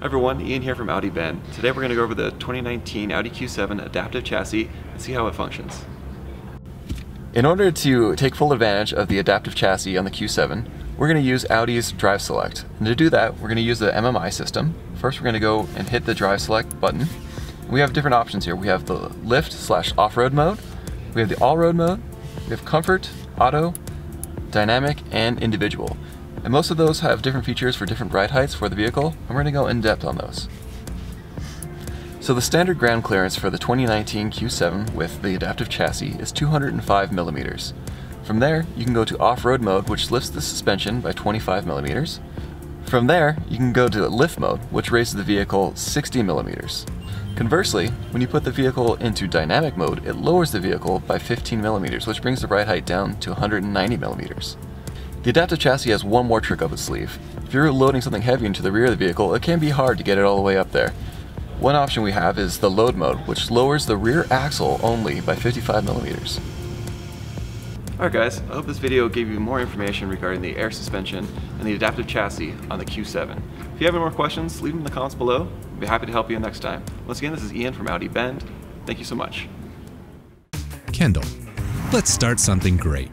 Hi everyone, Ian here from Audi Bend. Today we're going to go over the 2019 Audi Q7 adaptive chassis and see how it functions. In order to take full advantage of the adaptive chassis on the Q7, we're going to use Audi's Drive Select. And to do that, we're going to use the MMI system. First we're going to go and hit the Drive Select button. We have different options here. We have the lift slash off-road mode, we have the all-road mode, we have comfort, auto, dynamic, and individual. And most of those have different features for different ride heights for the vehicle, and we're going to go in depth on those. So the standard ground clearance for the 2019 Q7 with the adaptive chassis is 205 millimeters. From there, you can go to off-road mode, which lifts the suspension by 25 millimeters. From there, you can go to lift mode, which raises the vehicle 60 millimeters. Conversely, when you put the vehicle into dynamic mode, it lowers the vehicle by 15 millimeters, which brings the ride height down to 190 millimeters. The adaptive chassis has one more trick up its sleeve. If you're loading something heavy into the rear of the vehicle, it can be hard to get it all the way up there. One option we have is the load mode, which lowers the rear axle only by 55 millimeters. Alright guys, I hope this video gave you more information regarding the air suspension and the adaptive chassis on the Q7. If you have any more questions, leave them in the comments below. I'll be happy to help you next time. Once again, this is Ian from Audi Bend. Thank you so much. Kendall, let's start something great.